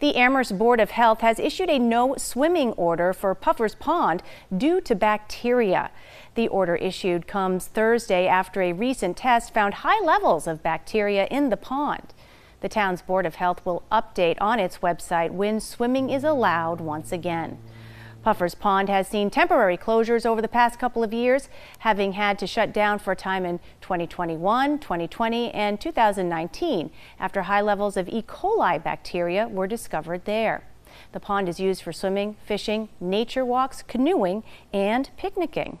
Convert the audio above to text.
The Amherst Board of Health has issued a no swimming order for Puffer's Pond due to bacteria. The order issued comes Thursday after a recent test found high levels of bacteria in the pond. The town's Board of Health will update on its website when swimming is allowed once again. Puffer's Pond has seen temporary closures over the past couple of years, having had to shut down for a time in 2021, 2020, and 2019 after high levels of E. coli bacteria were discovered there. The pond is used for swimming, fishing, nature walks, canoeing, and picnicking.